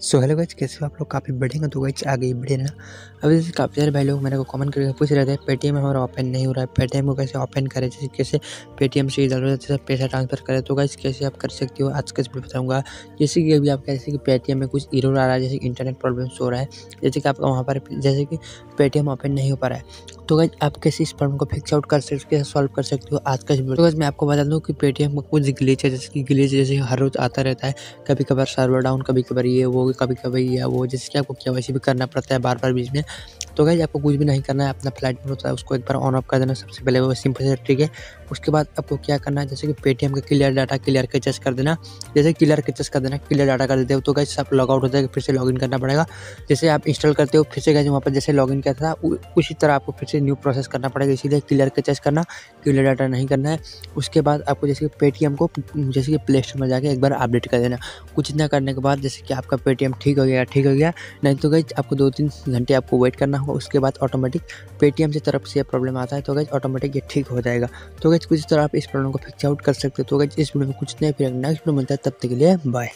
So hello guys कैसे हो आप लोग? काफ़ी बढ़ेंगे तो गाइस आगे बढ़े ना अभी जैसे काफ़ी सारे भाई लोग मेरे को कमेंट करके पूछ रहे थे पेटीएम हमारा ओपन नहीं हो रहा है। पेटीएम को कैसे ओपन करें? जैसे कैसे पेटीएम से इधर उधर जैसे पैसा ट्रांसफ़र करें? तो गाइस कैसे आप कर सकते हो? आज कैसे बताऊँगा। जैसे कि अभी आप कैसे कि पेटीएम में कुछ इरोर आ रहा है, जैसे इंटरनेट प्रॉब्लम हो रहा है। जैसे कि आपका वहाँ पर, जैसे कि पेटीएम ओपन नहीं हो पा रहा है। तो गाइज़ आप कैसे इस प्रॉब्लम को फिक्स आउट कर सकते हो? सॉल्व कर सकते हो? आज का तो मैं आपको बता दूँ कि पेटीएम में कुछ ग्लिच है जैसे कि ग्लिच जैसे हर रोज आता रहता है। कभी कभार सर्वर डाउन कभी कभार ये, वो कभी कभी या वो जैसे कि आपको के वैसे भी करना पड़ता है बार बार बीच में। तो गाइज़ आपको कुछ भी नहीं करना है, अपना फ़्लाइट मोड होता है उसको एक बार ऑन ऑफ़ कर देना सबसे पहले, वो सिंपल से ट्रिक है? उसके बाद आपको क्या करना है, जैसे कि पेटीएम का क्लियर डाटा क्लियर कैचेस कर देना। जैसे क्लियर कैचेस कर देना क्लियर डाटा कर देते हो तो गाइज़ आप लॉग आउट हो जाएगा, फिर से लॉगिन करना पड़ेगा। जैसे आप इंस्टॉल करते हो, फिर से गाइज़ वहाँ पर जैसे लॉगिन किया था उसी तरह आपको फिर से न्यू प्रोसेस करना पड़ेगा, इसीलिए क्लियर कैचेस करना क्लियर डाटा नहीं करना है। उसके बाद आपको जैसे कि पेटीएम को, जैसे कि प्ले स्टोर में जाकर एक बार अपडेट कर देना। कुछ इतना करने के बाद, जैसे कि आपका पेटीएम ठीक हो गया, ठीक हो गया, नहीं तो गई आपको दो तीन घंटे आपको वेट करना होगा। उसके बाद ऑटोमेटिक पेटीएम से तरफ़ से यह प्रॉब्लम आता है तो गैज ऑटोमेटिक ये ठीक हो जाएगा। तो गैज कुछ तरह आप इस प्रॉब्लम को फिक्स आउट कर सकते हो। तो गैज इस वीडियो में कुछ नहीं, फिर नेक्स्ट वीडियो मिलता है, तब तक के लिए बाय